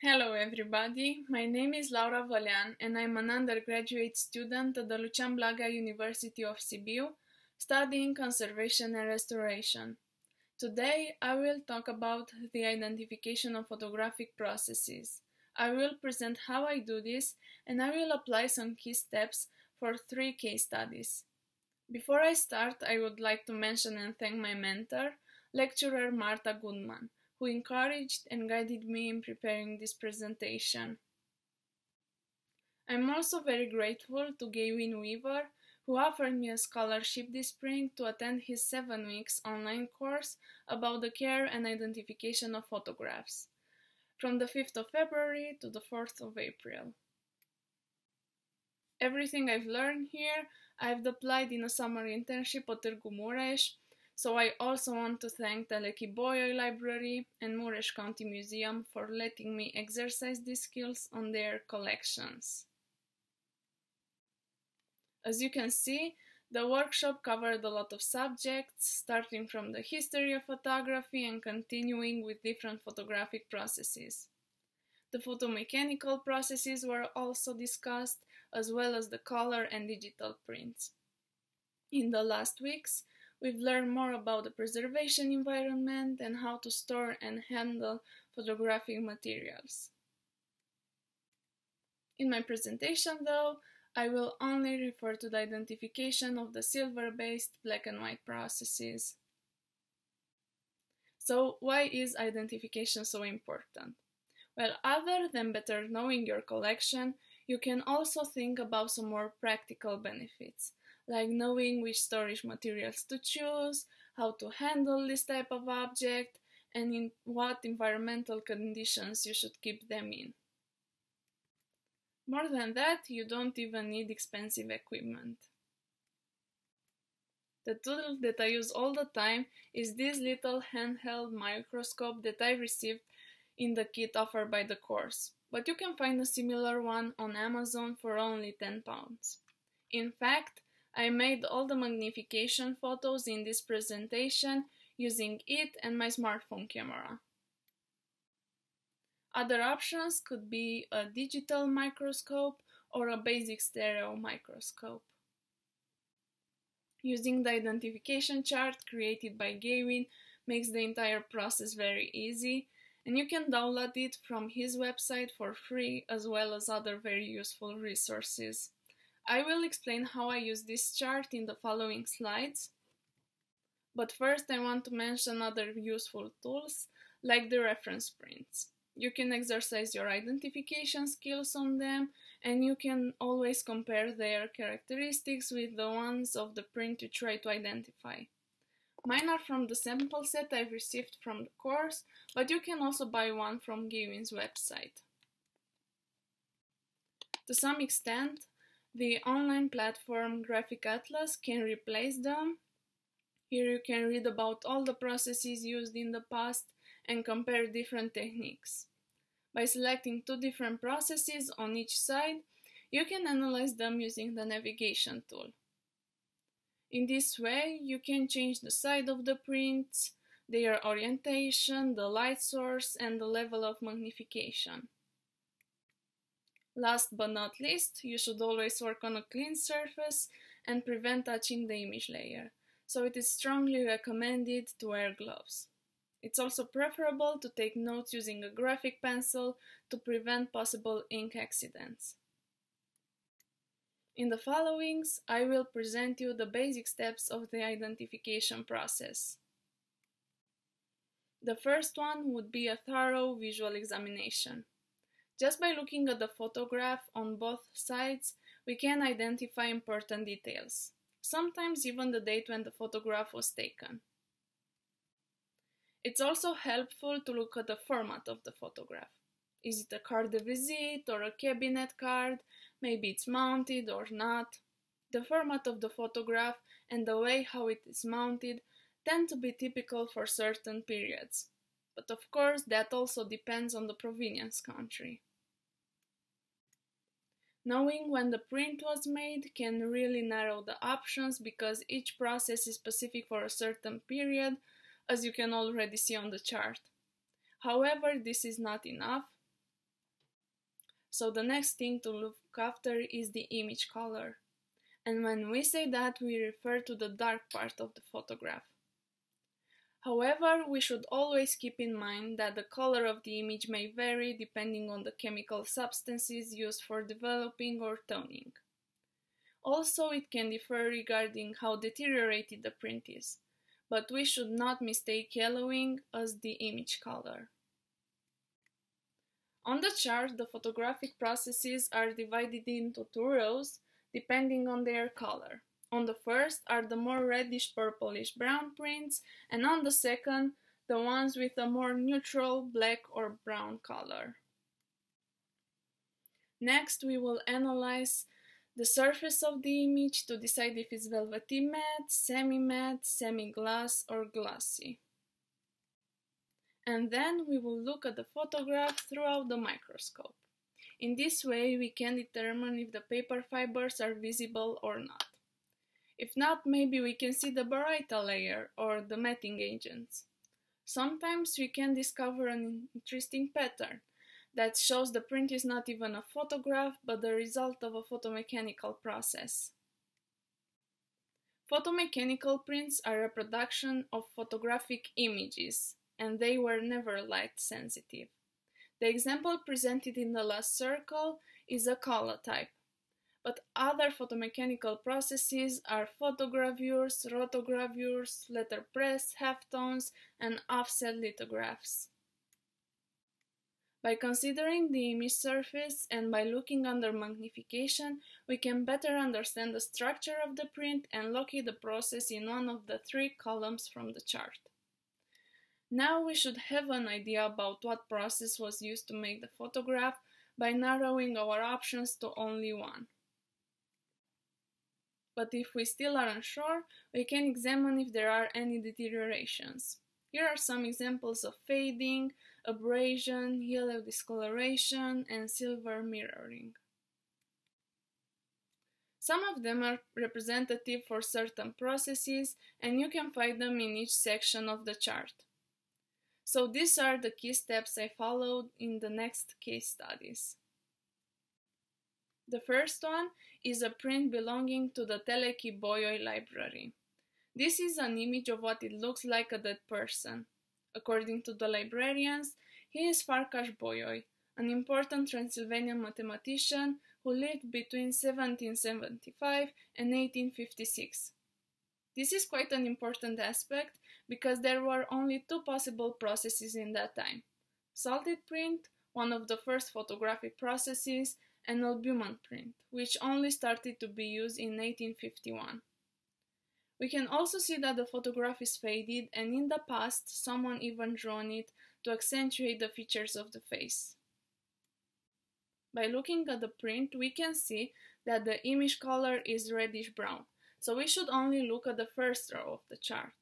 Hello everybody, my name is Laura Vălean and I'm an undergraduate student at the Lucian Blaga University of Sibiu, studying conservation and restoration. Today I will talk about the identification of photographic processes. I will present how I do this and I will apply some key steps for three case studies. Before I start, I would like to mention and thank my mentor, lecturer Marta Goodman who encouraged and guided me in preparing this presentation. I'm also very grateful to Gawain Weaver, who offered me a scholarship this spring to attend his seven weeks online course about the care and identification of photographs, from the 5th of February to the 4th of April. Everything I've learned here, I've applied in a summer internship at Târgu Mureș, so I also want to thank the Bolyai Library and Mureș County Museum for letting me exercise these skills on their collections. As you can see, the workshop covered a lot of subjects, starting from the history of photography and continuing with different photographic processes. The photomechanical processes were also discussed, as well as the color and digital prints. In the last weeks, We've learned more about the preservation environment and how to store and handle photographic materials. In my presentation though, I will only refer to the identification of the silver-based black and white processes. So why is identification so important? Well, other than better knowing your collection, you can also think about some more practical benefits like knowing which storage materials to choose, how to handle this type of object, and in what environmental conditions you should keep them in. More than that, you don't even need expensive equipment. The tool that I use all the time is this little handheld microscope that I received in the kit offered by the course, but you can find a similar one on Amazon for only 10 pounds. In fact, I made all the magnification photos in this presentation using it and my smartphone camera. Other options could be a digital microscope or a basic stereo microscope. Using the identification chart created by Gawain makes the entire process very easy and you can download it from his website for free as well as other very useful resources. I will explain how I use this chart in the following slides. But first I want to mention other useful tools like the reference prints. You can exercise your identification skills on them and you can always compare their characteristics with the ones of the print you try to identify. Mine are from the sample set I've received from the course, but you can also buy one from Gawain's website. To some extent, the online platform Graphic Atlas can replace them. Here you can read about all the processes used in the past and compare different techniques. By selecting two different processes on each side, you can analyze them using the navigation tool. In this way, you can change the side of the prints, their orientation, the light source, and the level of magnification. Last but not least, you should always work on a clean surface and prevent touching the image layer, so it is strongly recommended to wear gloves. It's also preferable to take notes using a graphic pencil to prevent possible ink accidents. In the followings, I will present you the basic steps of the identification process. The first one would be a thorough visual examination. Just by looking at the photograph on both sides, we can identify important details, sometimes even the date when the photograph was taken. It's also helpful to look at the format of the photograph. Is it a carte de visite or a cabinet card? Maybe it's mounted or not. The format of the photograph and the way how it is mounted tend to be typical for certain periods. But of course, that also depends on the provenience country. Knowing when the print was made can really narrow the options because each process is specific for a certain period, as you can already see on the chart. However, this is not enough. so the next thing to look after is the image color. And when we say that, we refer to the dark part of the photograph. However, we should always keep in mind that the color of the image may vary depending on the chemical substances used for developing or toning. Also, it can differ regarding how deteriorated the print is, but we should not mistake yellowing as the image color. On the chart, the photographic processes are divided into two rows depending on their color. On the first are the more reddish purplish brown prints, and on the second, the ones with a more neutral black or brown color. Next, we will analyze the surface of the image to decide if it's velvety matte, semi-matte, semi-gloss or glossy and then we will look at the photograph throughout the microscope. In this way, we can determine if the paper fibers are visible or not. If not, maybe we can see the baryta layer or the matting agents. Sometimes we can discover an interesting pattern that shows the print is not even a photograph but the result of a photomechanical process. Photomechanical prints are a production of photographic images and they were never light sensitive. The example presented in the last circle is a collotype, but other photomechanical processes are photogravures, rotogravures, letterpress, halftones, and offset lithographs. By considering the image surface and by looking under magnification, we can better understand the structure of the print and locate the process in one of the three columns from the chart. Now we should have an idea about what process was used to make the photograph by narrowing our options to only one. But if we still are unsure, we can examine if there are any deteriorations. Here are some examples of fading, abrasion, yellow discoloration, and silver mirroring. Some of them are representative for certain processes, and you can find them in each section of the chart. So these are the key steps I followed in the next case studies. The first one is a print belonging to the Teleki Bolyai library. This is an image of what it looks like a dead person. According to the librarians, he is Farkas Bolyai, an important Transylvanian mathematician who lived between 1775 and 1856. This is quite an important aspect because there were only two possible processes in that time. Salted print, one of the first photographic processes, and albumen print, which only started to be used in 1851. We can also see that the photograph is faded and in the past someone even drawn it to accentuate the features of the face. By looking at the print, we can see that the image color is reddish brown, so we should only look at the first row of the chart.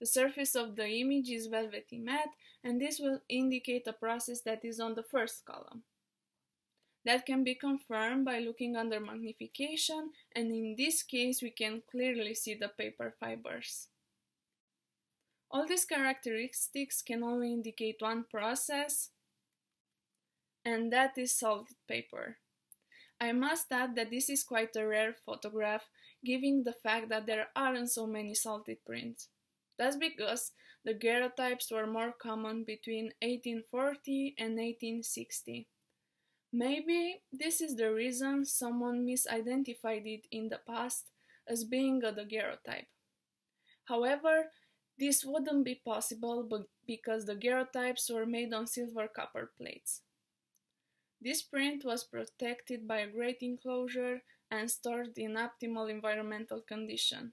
The surface of the image is velvety matte and this will indicate a process that is on the first column. That can be confirmed by looking under magnification and in this case we can clearly see the paper fibers. All these characteristics can only indicate one process and that is salted paper. I must add that this is quite a rare photograph given the fact that there aren't so many salted prints. That's because the daguerreotypes were more common between 1840 and 1860. Maybe this is the reason someone misidentified it in the past as being a daguerreotype. However, this wouldn't be possible because the daguerreotypes were made on silver copper plates. This print was protected by a great enclosure and stored in optimal environmental conditions.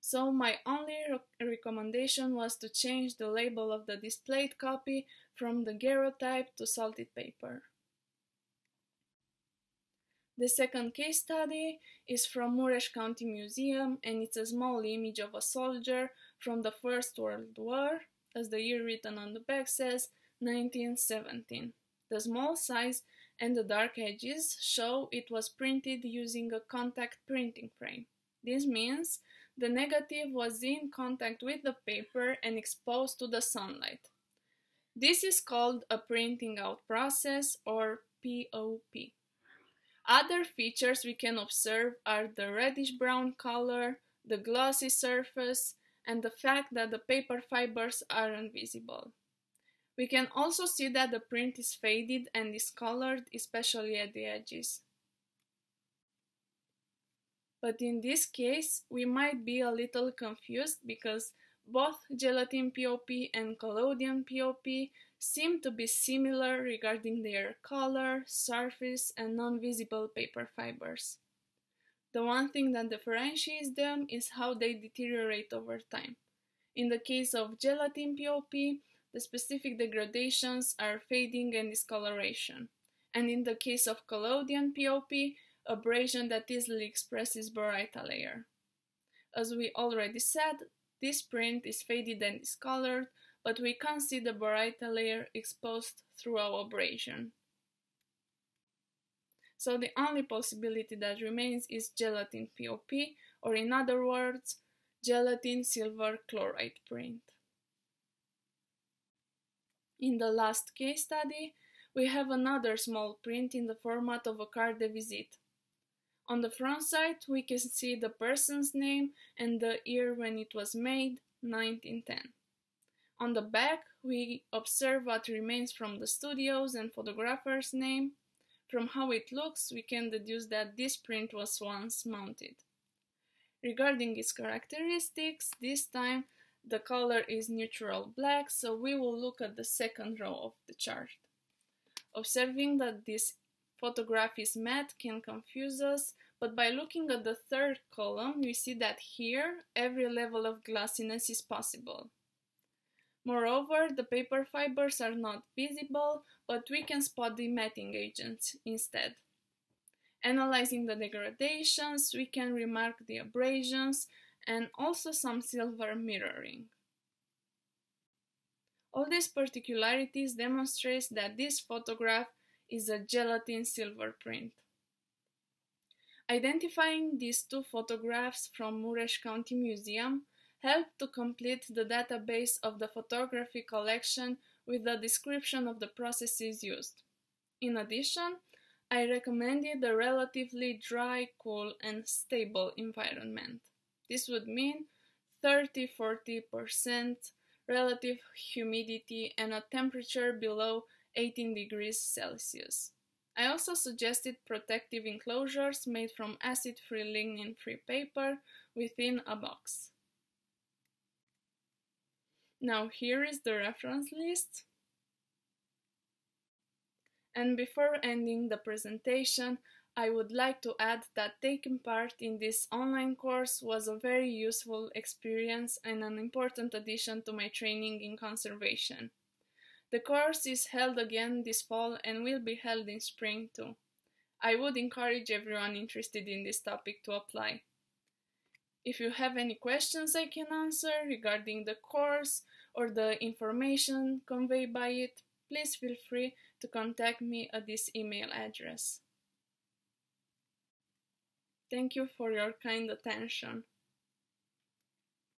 So my only re recommendation was to change the label of the displayed copy from daguerreotype to salted paper. The second case study is from Mureș County Museum and it's a small image of a soldier from the First World War, as the year written on the back says, 1917. The small size and the dark edges show it was printed using a contact printing frame. This means the negative was in contact with the paper and exposed to the sunlight. This is called a printing out process or POP. Other features we can observe are the reddish-brown color, the glossy surface, and the fact that the paper fibers are invisible. We can also see that the print is faded and discolored, especially at the edges. But in this case, we might be a little confused because both gelatin POP and collodion POP seem to be similar regarding their color, surface, and non-visible paper fibers. The one thing that differentiates them is how they deteriorate over time. In the case of gelatin POP, the specific degradations are fading and discoloration. And in the case of collodion POP, abrasion that easily expresses baryta layer. As we already said, this print is faded and discolored, but we can't see the baryta layer exposed through our abrasion. So the only possibility that remains is gelatin POP, or in other words, gelatin silver chloride print. In the last case study, we have another small print in the format of a carte de visite. On the front side, we can see the person's name and the year when it was made, 1910. On the back, we observe what remains from the studio's and photographer's name. From how it looks, we can deduce that this print was once mounted. Regarding its characteristics, this time the color is neutral black, so we will look at the second row of the chart. Observing that this photograph is matte can confuse us, but by looking at the third column, we see that here every level of glassiness is possible. Moreover, the paper fibers are not visible, but we can spot the matting agents instead. Analyzing the degradations, we can remark the abrasions and also some silver mirroring. All these particularities demonstrate that this photograph is a gelatin silver print. Identifying these two photographs from Mureș County Museum helped to complete the database of the photography collection with a description of the processes used. In addition, I recommended a relatively dry, cool, and stable environment. This would mean 30-40% relative humidity and a temperature below 18 degrees Celsius. I also suggested protective enclosures made from acid-free lignin-free paper within a box. Now here is the reference list. And before ending the presentation, I would like to add that taking part in this online course was a very useful experience and an important addition to my training in conservation. The course is held again this fall and will be held in spring too. I would encourage everyone interested in this topic to apply. If you have any questions I can answer regarding the course or the information conveyed by it, please feel free to contact me at this email address. Thank you for your kind attention.